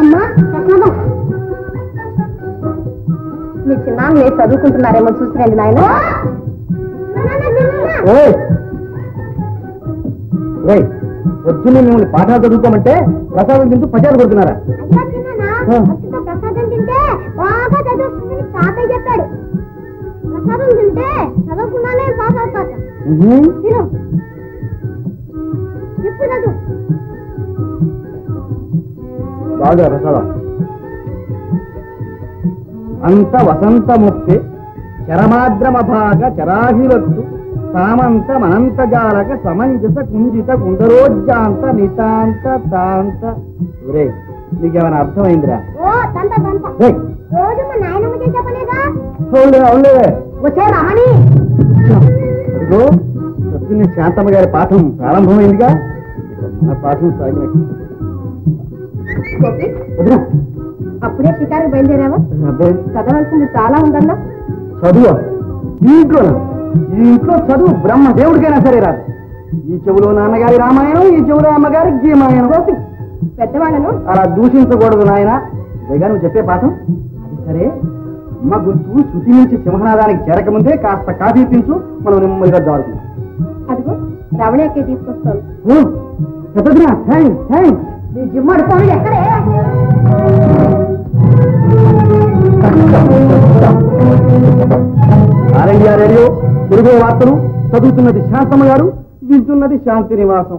అమ్మా ప్రసాదం. మీ చిన్నాన్న లేదు చదువుకుంటున్నారేమో చూసిరండి నాయన. పొద్దున్నే మిమ్మల్ని పాఠాలు చదువుకోమంటే ప్రసాదం తింటూ పచారు కొడుతున్నారా? ప్రసాదం తింటే బాగా చదువుతుందని తాతయ్య చెప్పాడు. ప్రసాదం తింటే పాస్ బాగా ప్రసాదం అంత వసంతముక్తి చరమాద్రమ భాగ చరాభిరత్తు సామంత మనంతజాలక సమంజస కుంజిత కుండరోజ్జాంత నితాంత తాంత. ఒరేయ్ నీకేమైనా అర్థమైందిరా? పొద్దున్నే శాంతమ్మ గారి పాఠం ప్రారంభమైందిగా. మన పాఠం సాగినట్టు. గోపి అప్పుడే షికారుకు బయలుదేరావా? చదవాల్సింది చాలా ఉందన్నా. చదువు ఈ ఇంట్లోనా? ఈ ఇంట్లో చదువు బ్రహ్మ దేవుడికైనా సరే రాదు. ఈ చెవులో నాన్నగారి రామాయణం ఈ చెవులో అమ్మగారి గీమాయణం. గోపి పెద్దవాళ్ళను? అలా దూషించకూడదు నాయన. ఇదిగా నువ్వు చెప్పే పాఠం. అది సరే. అమ్మ గుర్తు శృతి నుంచి సింహనాదానికి చేరకముందే కాస్త కాఫీ తించు మనం నెమ్మదిగా జారుకుందాం. అదిగో రమణయ్యకే తీసుకొస్తాను. ఓ నీ జిమ్మడి పనులు ఎక్కడే? రేడియో తెలుగు వార్తలు చదువుతున్నది శాంతమ్మ గారు వింటున్నది శాంతి నివాసం.